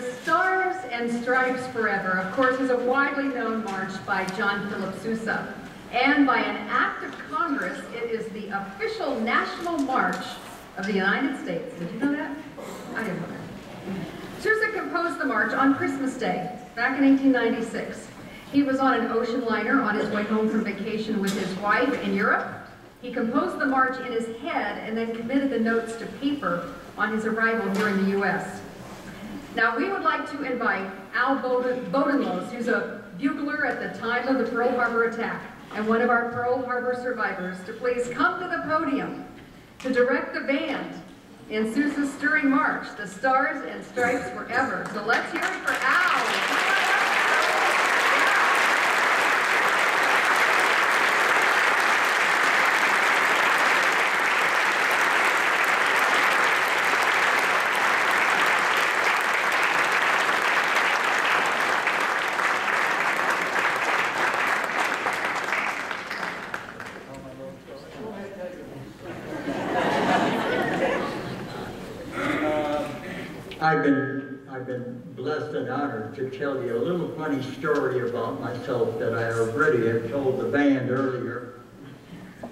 The Stars and Stripes Forever, of course, is a widely known march by John Philip Sousa. And by an act of Congress, it is the official national march of the United States. Did you know that? I didn't know that. Sousa composed the march on Christmas Day, back in 1896. He was on an ocean liner on his way home from vacation with his wife in Europe. He composed the march in his head and then committed the notes to paper on his arrival here in the U.S. Now, we would like to invite Al Bodenlos, who's a bugler at the time of the Pearl Harbor attack and one of our Pearl Harbor survivors, to please come to the podium to direct the band in Sousa's stirring march, The Stars and Stripes Forever. So let's hear it for Al. Blessed and honored to tell you a little funny story about myself that I already had told the band earlier.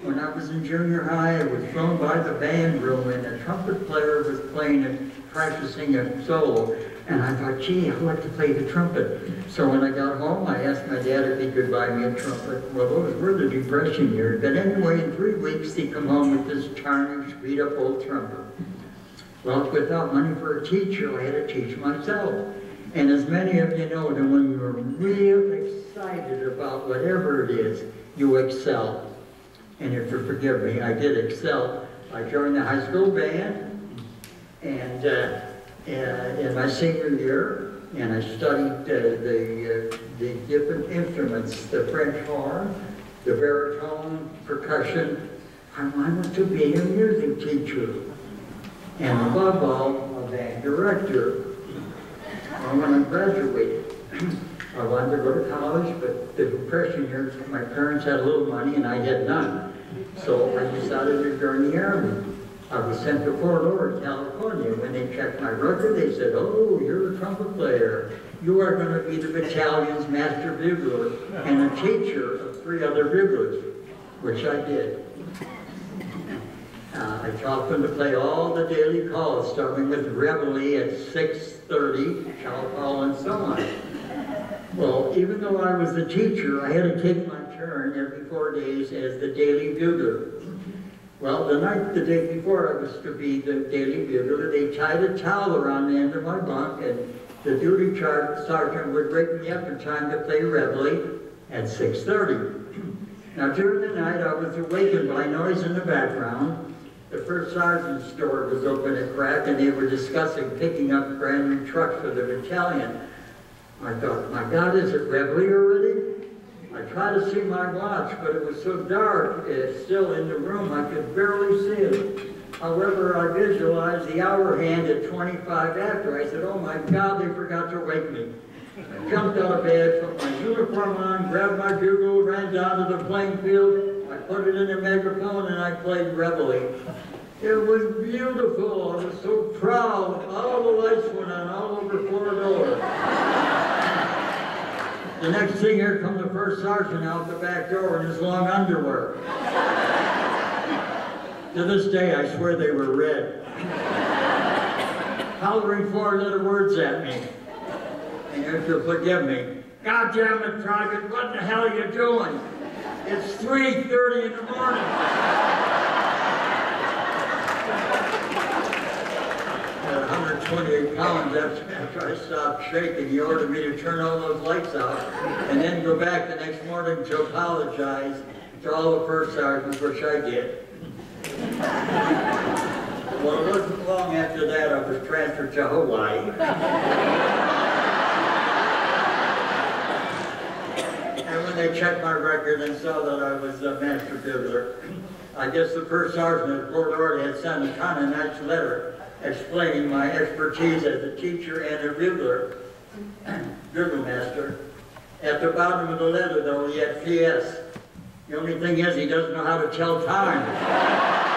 When I was in junior high, I was thrown by the band room and a trumpet player was playing and practicing a solo. And I thought, gee, I'd like to play the trumpet. So when I got home, I asked my dad if he could buy me a trumpet. Well, those were the depression years. But anyway, in three weeks, he come home with this tarnished, beat-up old trumpet. Well, without money for a teacher, I had to teach myself. And as many of you know, that when you're real excited about whatever it is, you excel. And if you forgive me, I did excel. I joined the high school band, and uh, uh, in my senior year, and I studied uh, the, uh, the different instruments, the French horn, the baritone, percussion. I wanted to be a music teacher and above all, a band director. And when I graduated, I wanted to go to college, but the depression years, my parents had a little money and I had none. So I decided to join the Army. I was sent to Fort Ord, California. When they checked my record, they said, oh, you're a trumpet player. You are going to be the battalion's master bugler and a teacher of three other buglers, which I did. Uh, I taught them to play all the daily calls, starting with Reveille at 6.30, Chow Call, and so on. Well, even though I was the teacher, I had to take my turn every four days as the daily bugler. Well, the night, the day before I was to be the daily bugler, they tied a towel around the end of my bunk, and the duty sergeant would wake me up in time to play Reveille at 6.30. Now, during the night, I was awakened by noise in the background, the first sergeant's store was open at crack and they were discussing picking up brand new trucks for the battalion. I thought, my God, is it Reveille already? I tried to see my watch, but it was so dark, it's still in the room, I could barely see it. However, I visualized the hour hand at 25 after. I said, oh my God, they forgot to wake me. I jumped out of bed, put my uniform on, grabbed my bugle, ran down to the playing field, I put it in a megaphone and I played Reveille. It was beautiful. I was so proud. All the lights went on all over Fort Ord. the next thing, here come the first sergeant out the back door in his long underwear. to this day, I swear they were red. Hollering four little words at me. And to forgive me. God damn it, Private, what the hell are you doing? It's 3.30 in the morning. At 128 pounds after I stopped shaking, he ordered me to turn all those lights out and then go back the next morning to apologize to all the first sergeants, which I did. Well, it wasn't long after that I was transferred to Hawaii. They checked my record and saw that I was a master bugler. I guess the first sergeant at Fort Ord had sent a kind of nice letter explaining my expertise as a teacher and a bugler, bugle master. At the bottom of the letter, though, he had P.S. The only thing is he doesn't know how to tell time.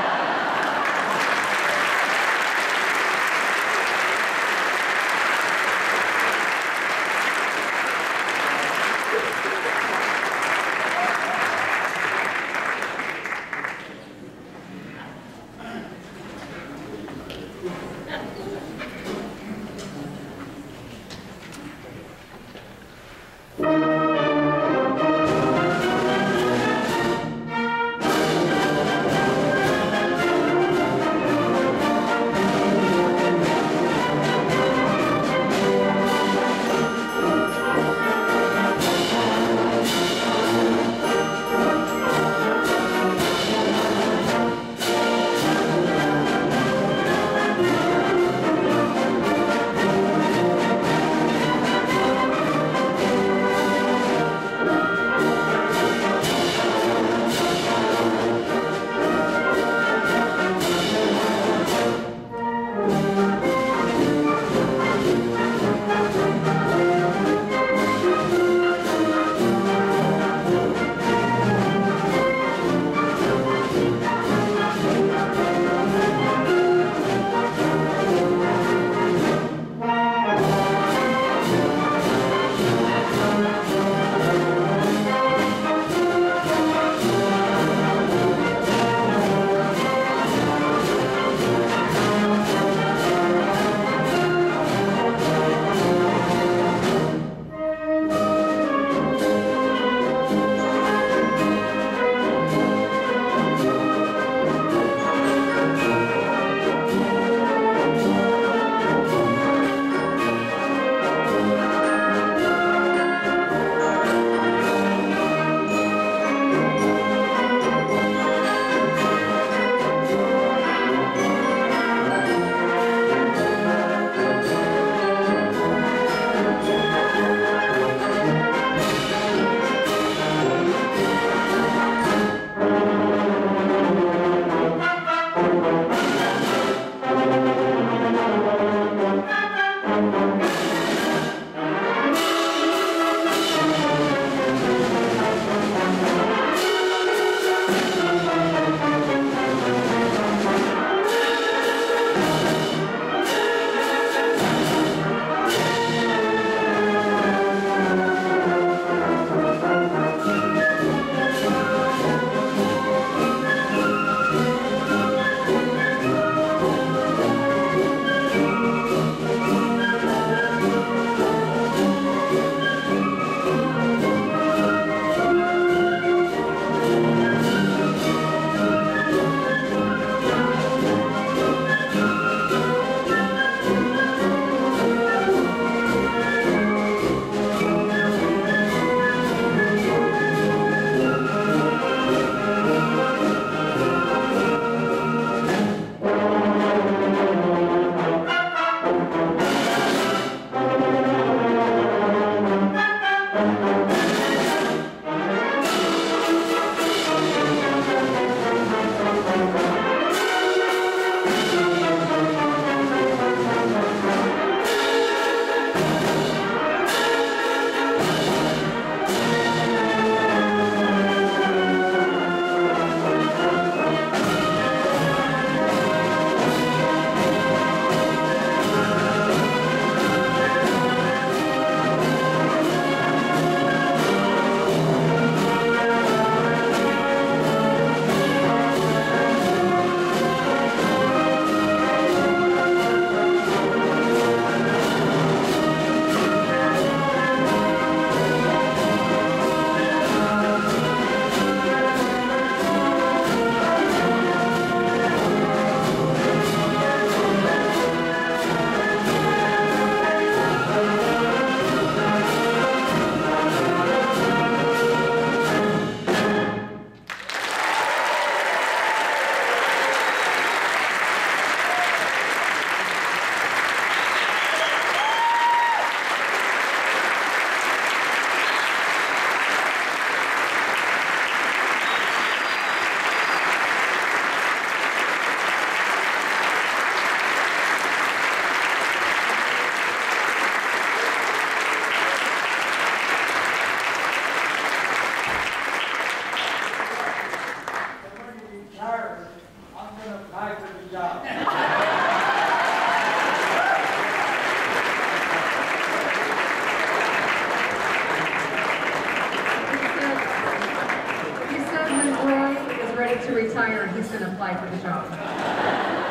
The.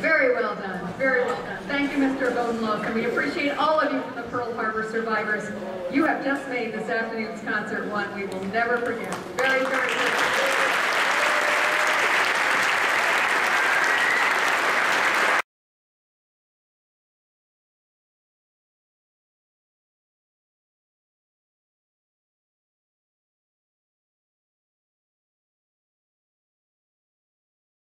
Very well done, very well done. Thank you, Mr. Bodenlos, and we appreciate all of you from the Pearl Harbor survivors. You have just made this afternoon's concert one we will never forget. Very, very good.